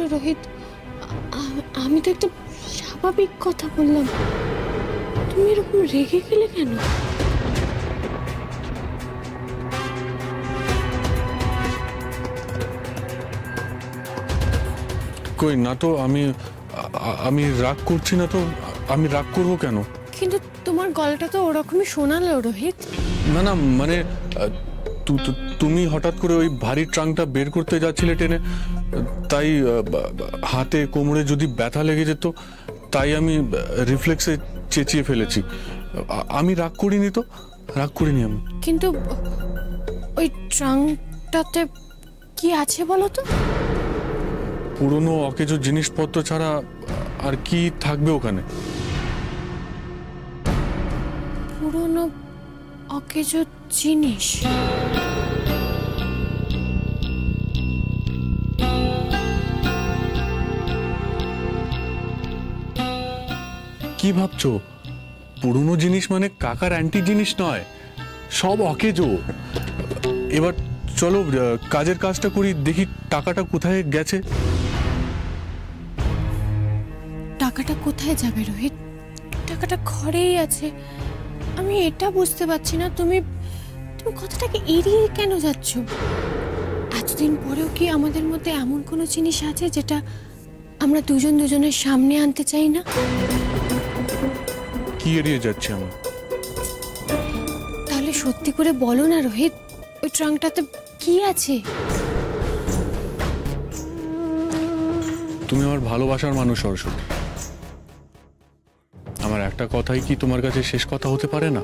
হলো রোহিত? আমি তো একটা স্বাভাবিক কথা বললাম। তুমি এরকম রেগে গেলে কেন? কই না তো আমি আমি রাগ করছি না তো আমি রাগ করব কেন? কিন্তু তোমার গলাটা তো ওরকমই শোনালো রোহিত। না না মানে তুমি হঠাৎ করে ওই ভারী ট্রাঙ্কটা বের করতে যাচ্ছিলে টেনে তাই হাতে কোমরে যদি ব্যথা লেগে যেত তাই আমি রিফ্লেক্সে চেঁচিয়ে ফেলেছি। আমি রাগ করিনি তো? রাগ করিনি আমি। কিন্তু ওই ট্রাঙ্কটাতে কি আছে বলো তো? পুরনো অকেজো জিনিসপত্র ছাড়া আর কি থাকবে ওখানে? পুরনো অকেজো জিনিস? কি ভাবছ? পুরনো জিনিস মানে কাকার অ্যান্টি জিনিস নয়, সব অকেজো। এবার চলো কাজের কাজটা করি, দেখি টাকাটা কোথায় গেছে। টাকাটা কোথায় যাবে রোহিত? টাকাটা ঘরেই আছে। আমি এটা বুঝতে পারছি না, তুমি তুমি কথাটাকে এড়িয়ে কেন যাচ্ছ? এতদিন পরেও কি আমাদের মধ্যে এমন কোনো জিনিস আছে যেটা আমরা দুজন দুজনের সামনে আনতে চাই না? এড়িয়ে যাচ্ছে আমার। তাহলে সত্যি করে বলো না রোহিত ওই ট্রাঙ্কটাতে কি আছে? তুমি আমার ভালোবাসার মানুষ সরস্বতী। আমার একটা কথাই কি তোমার কাছে শেষ কথা হতে পারে না?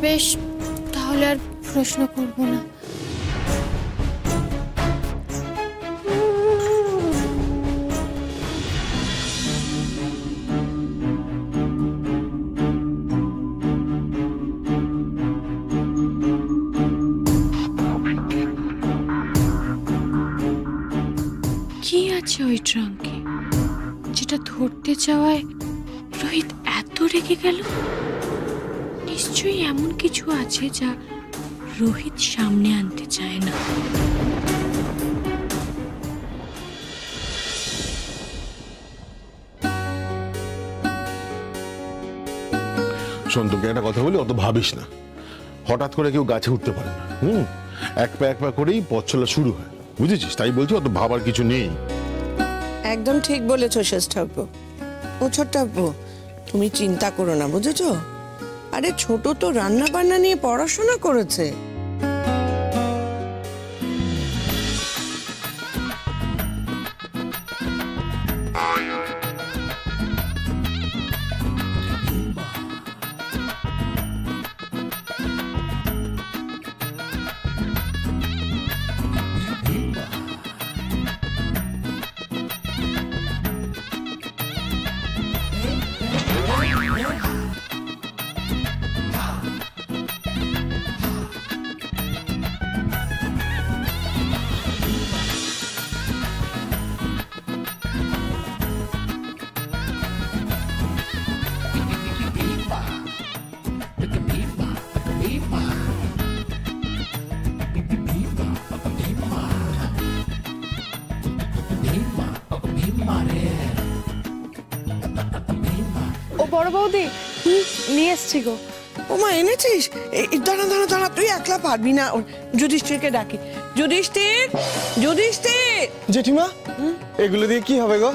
বেশ তাহলে আর প্রশ্ন করব না। চাওয়ায় রোহিত এত রেগে গেল? নিশ্চয়ই এমন কিছু আছে যা রোহিত সামনে আনতে চায় না। শোন তোকে একটা কথা বলি অত ভাবিস না। হঠাৎ করে কেউ গাছে উঠতে পারে না। হুম? এক পা এক পা করেই পথ চলা শুরু হয়। বুঝেছিস? তাই বলছি অত ভাবার কিছু নেই। একদম ঠিক বলেছ শেষ ঠাকুর ও ছোট ঠাকুর তুমি চিন্তা করো না, বুঝেছ? আরে ছোট তো রান্না বান্না নিয়ে পড়াশোনা করেছে। বড় বৌদি নিয়ে এসছি গো। ও মা এনেছিস দাঁড়া দাঁড়া দাঁড়া তুই একলা পারবি না। যুধিষ্ঠিরকে ডাকি। যুধিষ্ঠির! যুধিষ্ঠির! জেঠিমা এগুলো দিয়ে কি হবে গো?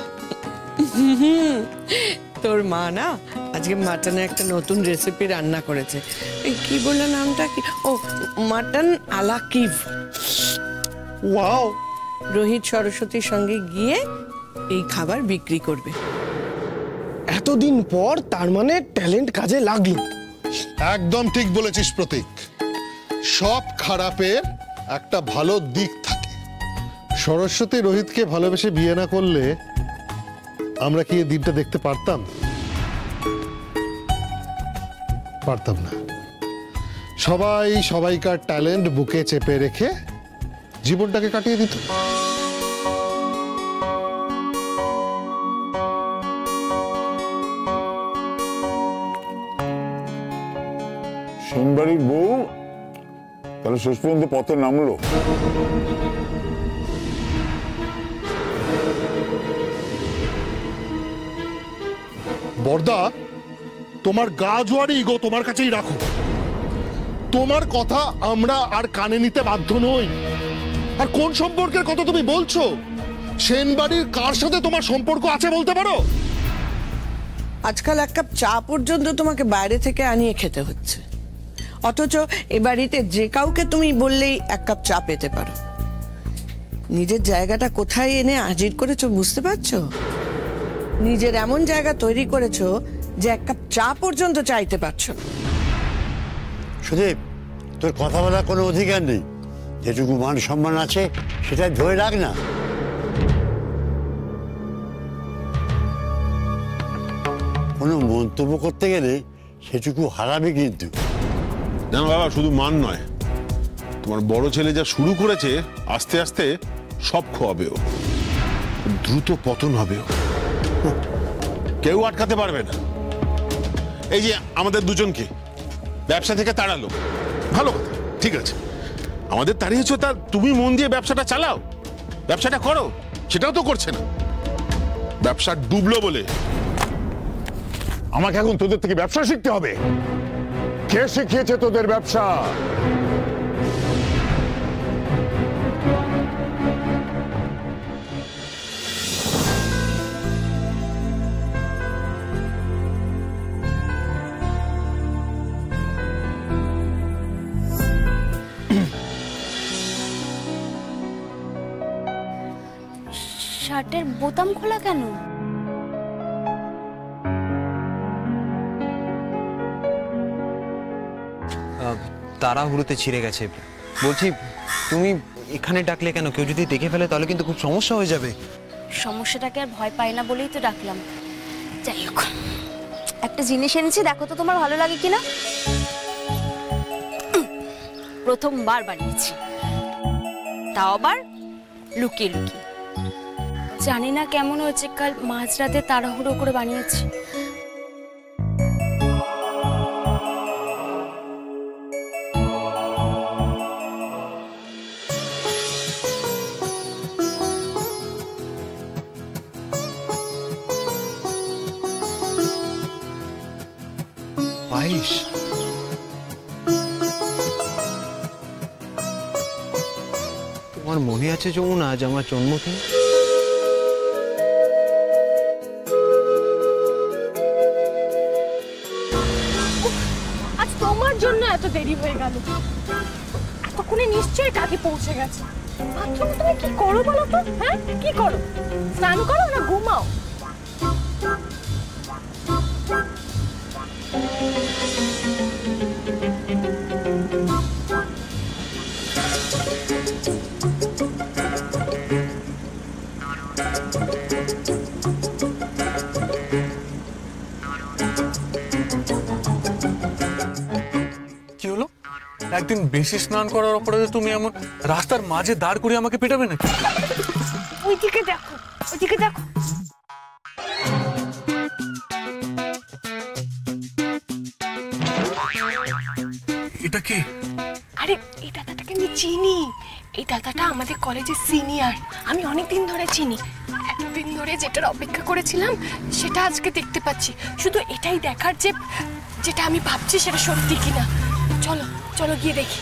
তোর মা না আজকে মাটনের একটা নতুন রেসিপি রান্না করেছে। এই কি বলল নামটা কি? ও mutton a la Kiev. Wow! Rohit সরস্বতীর সঙ্গে গিয়ে এই খাবার বিক্রি করবে। এতদিন পর তার মানে ট্যালেন্ট কাজে লাগল। একদম ঠিক বলেছিস প্রতীক। সব খারাপের একটা ভালো দিক থাকে। সরস্বতী রোহিতকে ভালোবেসে বিয়ে না করলে আমরা কি এই দিনটা দেখতে পারতাম? পারতাম না। সবাই সবাইকার ট্যালেন্ট বুকে চেপে রেখে জীবনটাকে কাটিয়ে দিত। বাড়ির বউ তাহলে শেষ পর্যন্ত পথে নামলো। বর্দা তোমার গা জোয়ারি গো তোমার কাছেই রাখো। তোমার কথা আমরা আর কানে নিতে বাধ্য নই। আর কোন সম্পর্কের কথা তুমি বলছো? সেন বাড়ির কার সাথে তোমার সম্পর্ক আছে বলতে পারো? আজকাল এক কাপ চা পর্যন্ত তোমাকে বাইরে থেকে আনিয়ে খেতে হচ্ছে। অথচ এ বাড়িতে যে কাউকে তুমি বললেই এক কাপ চা পেতে পারো। নিজের জায়গাটা কোথায় এনে হাজির করেছ বুঝতে পারছ? নিজের এমন জায়গা তৈরি করেছ যে এক কাপ চা পর্যন্ত চাইতে পারছ। সুদীপ, তোর কথা বলার কোনো অধিকার নেই। যেটুকু মান সম্মান আছে, সেটা ধরে রাখ না। কোনো মন্তব্য করতে গেলে সেটুকু হারাবে কিন্তু। জানো বাবা, শুধু মান নয়, তোমার বড় ছেলে যা শুরু করেছে, আস্তে আস্তে সব খোয়াবে ও। দ্রুত পতন হবে কেউ আটকাতে পারবে না। এই যে আমাদের দুজনকে, ব্যবসা থেকে তাড়ালো। ভালো কথা, ঠিক আছে। আমাদের তাড়িয়েছো তা তুমি মন দিয়ে ব্যবসাটা চালাও, ব্যবসাটা করো, সেটাও তো করছে না। ব্যবসা ডুবলো বলে। আমাকে এখন তোদের থেকে ব্যবসা শিখতে হবে। কে শিখিয়েছে তোদের ব্যবসা? শার্টের বোতাম খোলা কেন? তাড়াহুড়োতে ছিঁড়ে গেছে। বলছি, তুমি এখানে ডাকলে কেন? কেউ যদি দেখে ফেলে, তাহলে কিন্তু খুব সমস্যা হয়ে যাবে। সমস্যাটাকে আর ভয় পাই না বলেই তো ডাকলাম। যাই হোক, একটা জিনিস এনেছি, দেখো তো তোমার ভালো লাগে কিনা। প্রথমবার বানিয়েছি। তাও আবার লুকিয়ে লুকিয়ে। জানি না কেমন হয়েছে, কাল মাঝরাতে তাড়াহুড়ো করে বানিয়েছি। আছে যমুনা আজ আমার জন্মদিন। আজ তোমার জন্য এত দেরি হয়ে গেল। এতক্ষণে নিশ্চয়ই কাকে পৌঁছে গেছে। বাথরুমে তুমি কি করো বলো তো? হ্যাঁ কি করো? স্নান করো না ঘুমাও? একদিন বেশি স্নান করার অপরাধে তুমি এমন রাস্তার মাঝে দাঁড় করে আমাকে পেটাবে নাকি? ওইদিকে দেখো ওইদিকে দেখো। এটা কি? আরে এই দাদাটাকে আমি চিনি। এই দাদাটা আমাদের কলেজের সিনিয়র। আমি অনেক দিন ধরে চিনি। এতদিন ধরে যেটার অপেক্ষা করেছিলাম সেটা আজকে দেখতে পাচ্ছি। শুধু এটাই দেখার যে যেটা আমি ভাবছি সেটা সত্যি কিনা। চলো। চলো গিয়ে দেখি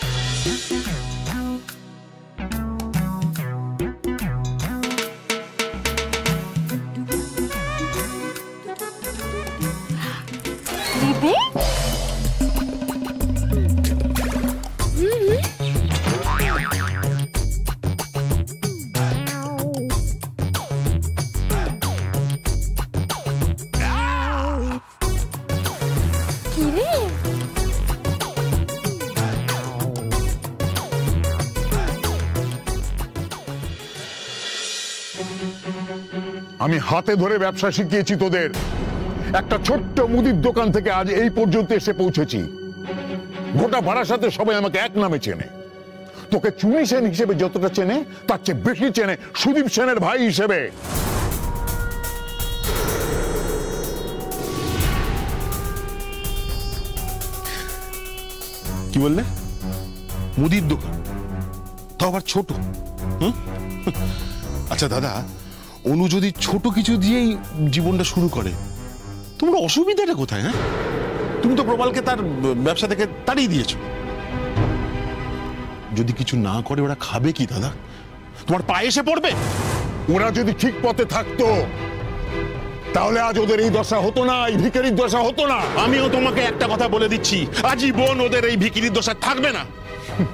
আমি হাতে ধরে ব্যবসা শিখিয়েছি তোদের। একটা ছোট্ট মুদির দোকান থেকে আজ এই পর্যন্ত এসে পৌঁছেছি। গোটা ভাড়ার সাথে সবাই আমাকে এক নামে চেনে। তোকে চুনি সেন হিসেবে যতটা চেনে, তার চেয়ে বেশি চেনে সুদীপ সেনের ভাই হিসেবে। কি বললে? মুদির দোকান। তাও আবার ছোট। আচ্ছা দাদা অনু যদি ছোট কিছু দিয়েই জীবনটা শুরু করে তোমার অসুবিধাটা কোথায় হ্যাঁ? তুমি তো প্রবালকে তার ব্যবসা থেকে তাড়িয়ে দিয়েছ। যদি কিছু না করে ওরা খাবে কি দাদা? তোমার পায়ে এসে পড়বে? ওরা যদি ঠিক পথে থাকতো তাহলে আজ ওদের এই দশা হতো না এই ভিখারির দশা হতো না। আমিও তোমাকে একটা কথা বলে দিচ্ছি আজীবন ওদের এই ভিকিরির দশা থাকবে না।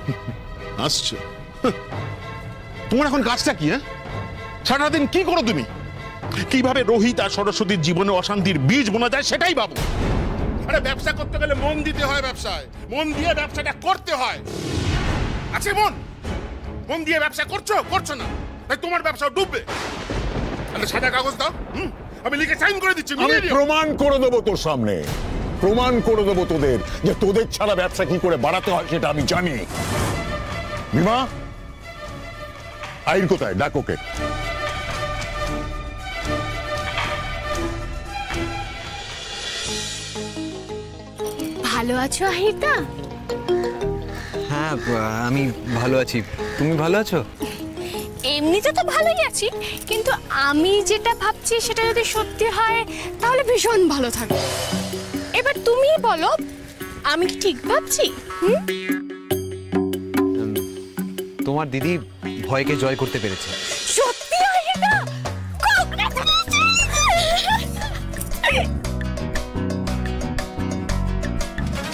আসছো। তোমার এখন কাজটা কি হ্যাঁ? সারাদিন কি করো তুমি? কীভাবে রোহিত আর সরস্বতীর জীবনে অশান্তির বীজ বোনা যায় সেটাই ভাবো। আরে ব্যবসা করতে গেলে মন দিতে হয় ব্যবসায়। মন দিয়ে ব্যবসাটা করতে হয়। আছে মন মন দিয়ে ব্যবসা করছ? করছ না। তাই তোমার ব্যবসা ডুববে। তাহলে সাদা কাগজ দাও। হুম? আমি লিখে সাইন করে দিচ্ছি আমি মিলিয়ে দিও। প্রমাণ করে দেবো তোর সামনে। প্রমাণ করে দেবো তোদের যে তোদের ছাড়া ব্যবসা কি করে বাড়াতে হয় সেটা আমি জানি। বিমা? আইন কোথায়? ডাক ওকে। ভালো আছো আহিরদা হ্যাঁ আমি ভালো আছি। তুমি ভালো আছো? এমনিতে তো ভালোই আছি কিন্তু আমি যেটা ভাবছি সেটা যদি সত্যি হয় তাহলে ভীষণ ভালো থাকবে এবার তুমি বলো আমি কি ঠিক ভাবছি? হুম? তোমার দিদি ভয়কে জয় করতে পেরেছে। সত্যি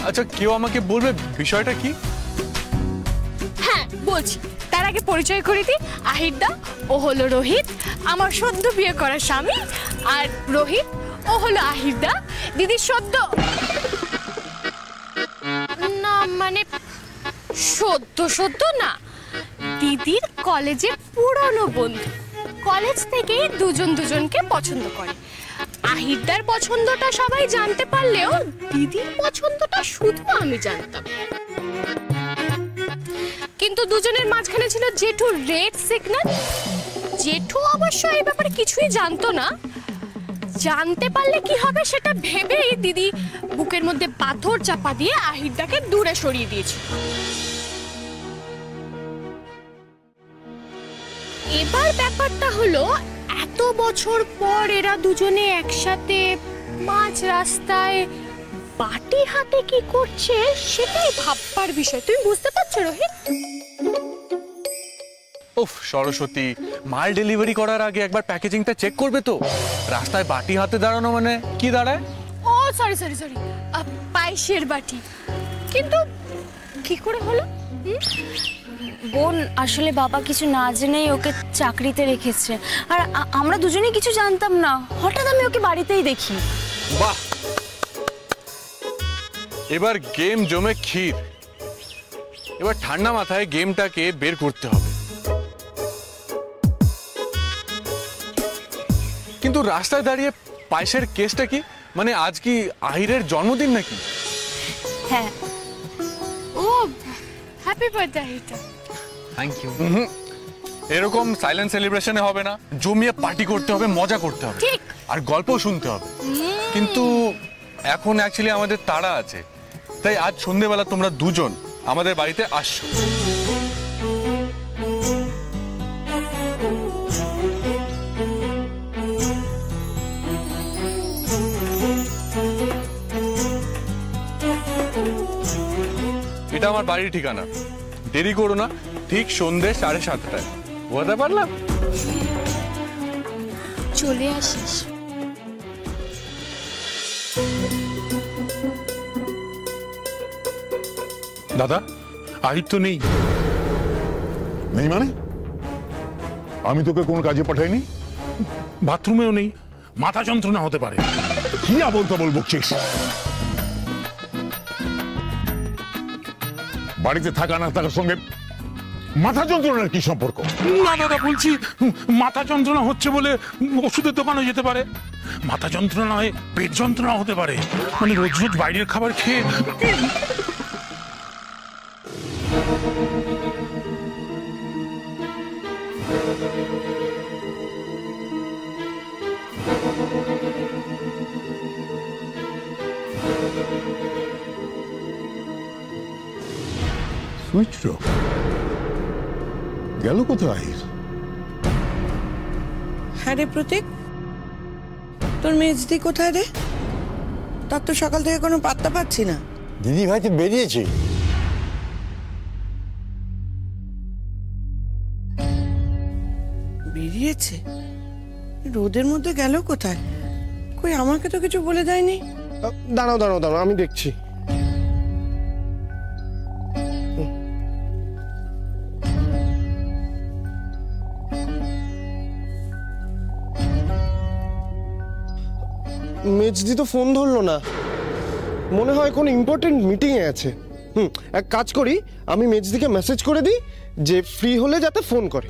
আচ্ছা কেউ আমাকে বলবে বিষয়টা কি? হ্যাঁ বলছি। তার আগে পরিচয় করে দিই। আহিরদা ও হলো রোহিত আমার সদ্য বিয়ে করা স্বামী আর রোহিত ও হলো আহিরদা দিদির সদ্য। না মানে সদ্য সদ্য না দিদির কলেজের পুরনো বন্ধু। কলেজ থেকেই দুজন দুজনকে পছন্দ করে। আহিরদার পছন্দটা সবাই জানতে পারলেও দিদির পছন্দটা শুধু আমি জানতাম। কিন্তু দুজনের মাঝখানে ছিল জেঠু রেড সিগন্যাল জেঠু অবশ্য এই ব্যাপারে কিছুই জানতো না। জানতে পারলে কি হবে সেটা ভেবেই দিদি বুকের মধ্যে পাথর চাপা দিয়ে আহিরদাকে দূরে সরিয়ে দিয়েছিল। এবার ব্যাপারটা হলো এত বছর পর এরা দুজনে একসাথে মাঝ রাস্তায় বাটি হাতে কি করছে সেটাই ভাববার বিষয়। তুমি বুঝতে পারছ রোহিত? উফ সরস্বতী মাল ডেলিভারি করার আগে একবার প্যাকেজিংটা চেক করবে তো। রাস্তায় বাটি হাতে দাঁড়ানো মানে কি দাঁড়ায়? ও সরি সরি সরি পায়েসের বাটি। কিন্তু কি করে হলো? বোন আসলে বাবা কিছু না জেনেই ওকে চাকরিতে রেখেছে। আর আমরা দুজনেই কিছু জানতাম না। হঠাৎ আমি ওকে বাড়িতেই দেখি। বাহ! এবার গেম জমে ক্ষীর। এবার ঠান্ডা মাথায় গেমটাকে বের করতে হবে। কিন্তু রাস্তায় দাঁড়িয়ে পায়েসের কেসটা কি? মানে আজ কি আহিরের জন্মদিন নাকি? হ্যাঁ। ও happy birthday Ahita thank you এরকম সাইলেন্ট সেলিব্রেশনে হবে না। জমিয়ে পার্টি করতে হবে মজা করতে হবে। ঠিক। আর গল্প শুনতে হবে। কিন্তু এখন অ্যাকচুয়ালি আমাদের তাড়া আছে। তাই আজ সন্ধেবেলা তোমরা দুজন আমাদের বাড়িতে আসছো। এটা আমার বাড়ির ঠিকানা। দেরি করো না। ঠিক সন্ধে সাড়ে সাতটায়। বোঝাতে পারলাম? চলে আসিস। দাদা আহির তো নেই। নেই মানে? আমি তোকে কোন কাজে পাঠাইনি? বাথরুমেও নেই। মাথা যন্ত্রণা হতে পারে। কি আবল তাবল বকছিস? বাড়িতে থাকা না থাকার সঙ্গে মাথা যন্ত্রণার কি সম্পর্ক? না দাদা বলছি মাথা যন্ত্রণা হচ্ছে বলে ওষুধের দোকানে যেতে পারে। মাথা যন্ত্রণা হয় পেট যন্ত্রণা হতে পারে। মানে রোজ রোজ বাইরের খাবার খেয়ে সুইচ গেল কোথায়? হ্যাঁ রে প্রতীক। তোর মেজদি কোথায় রে? তার তো সকাল থেকে কোনো পাত্তা পাচ্ছি না। দিদি ভাই তো বেরিয়েছে। বেরিয়েছে? রোদের মধ্যে গেল কোথায়? কই আমাকে তো কিছু বলে দেয়নি। দাঁড়াও দাঁড়াও দাঁড়াও আমি দেখছি। মেজদি তো ফোন ধরলো না। মনে হয় কোনো ইম্পর্টেন্ট মিটিংয়ে আছে। হুম, এক কাজ করি, আমি মেজদিকে মেসেজ করে দিই যে ফ্রি হলে যাতে ফোন করে।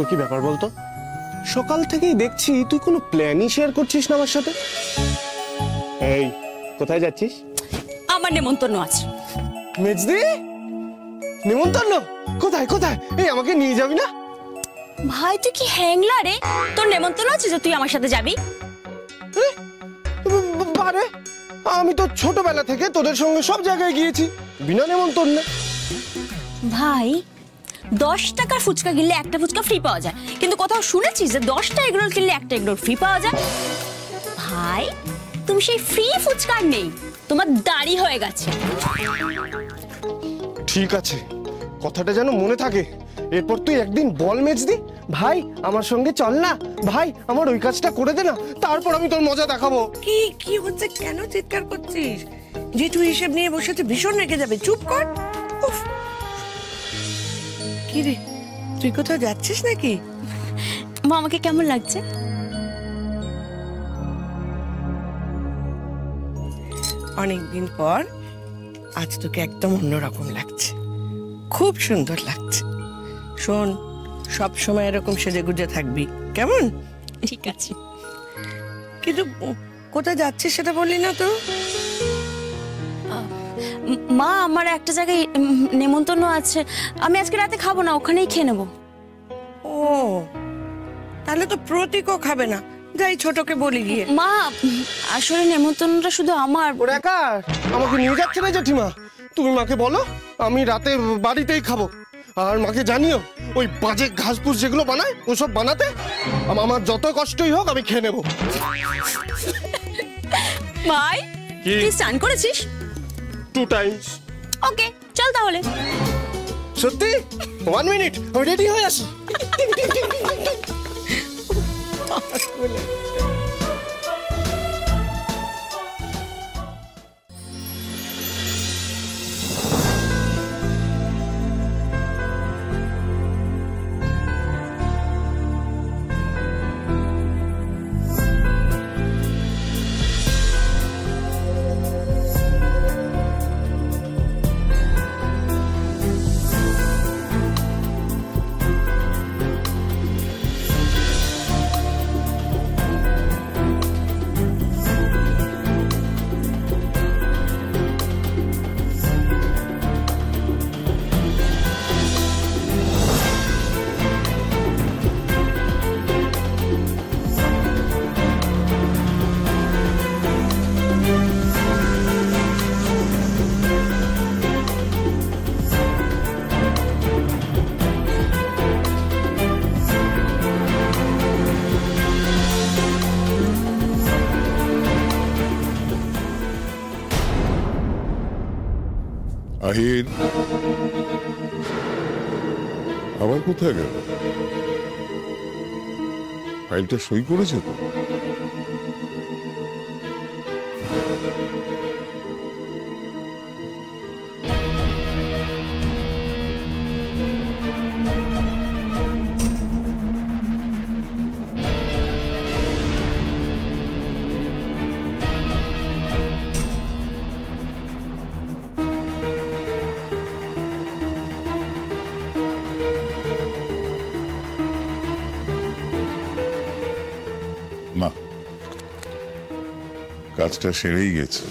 তোর কি ব্যাপার বলতো? সকাল থেকেই দেখছি তুই কোনো প্ল্যানই শেয়ার করছিস না আমার সাথে। এই কোথায় যাচ্ছিস? আমার নেমন্তন্ন আছে। মেজদি? নিমন্ত্রণ কোথায় কোথায়? এই আমাকে নিয়ে যাবি না? ভাই তুই কি হ্যাংলা রে? তোর নেমন্তন্ন আছে যে তুই আমার সাথে যাবি? বারে আমি তো ছোটবেলা থেকে তোদের সঙ্গে সব জায়গায় গিয়েছি বিনা নেমন্তন্নে। ভাই দশ টাকার ফুচকা কিনলে একটা ফুচকা ফ্রি পাওয়া যায়। কিন্তু কোথাও শুনেছিস যে দশটা এগরোল কিনলে একটা এগরোল ফ্রি পাওয়া যায়। ভাই তুমি সেই ফ্রি ফুচকার নেই। তোমার দাড়ি হয়ে গেছে। ঠিক আছে। কথাটা যেন মনে থাকে। এরপর তুই একদিন বল মেজদি। ভাই আমার সঙ্গে চল না। ভাই আমার ওই কাজটা করে দে না। তারপর আমি তোর মজা দেখাবো। কি কি হচ্ছে? কেন চিৎকার করছিস? জেঠু হিসেব নিয়ে বসেছে ভীষণ রেগে যাবে। চুপ কর। উফ। কি রে তুই কোথাও যাচ্ছিস নাকি? মা আমাকে কেমন লাগছে? অনেকদিন পর আজ তোকে একদম অন্যরকম লাগছে। খুব সুন্দর লাগছে। শোন সব সময় এরকম সেজে গুজে থাকবি। কেমন? ঠিক আছে। কিন্তু কোথায় যাচ্ছিস সেটা বললি না তো? মা আমার একটা জায়গায় নেমন্তন্ন আছে। আমি আজকে রাতে খাব না ওখানেই খেয়ে নেব। ও তাহলে তো প্রতীকও খাবে না। যাই ছোটকে বলি গিয়ে। মা আসলে নেমন্তন্নটা শুধু আমার। ওর একা আমাকে নিয়ে যাচ্ছে না জেঠিমা? তুমি মাকে বলো আমি রাতে বাড়িতেই খাব। আর মাকে জানিও ওই বাজে ঘাসপুস যেগুলো বানায় ওসব বানাতে আমার যত কষ্টই হোক আমি খেয়ে নেব। ভাই কি? তুই স্নান করেছিস? টু টাইমস ওকে চল তাহলে সত্যি ওয়ান মিনিট আমি রেডি হয়ে আসি আহির আবার কোথায় গেল? ফাইলটা সই করেছে তো? কাজটা সেরেই গেছে।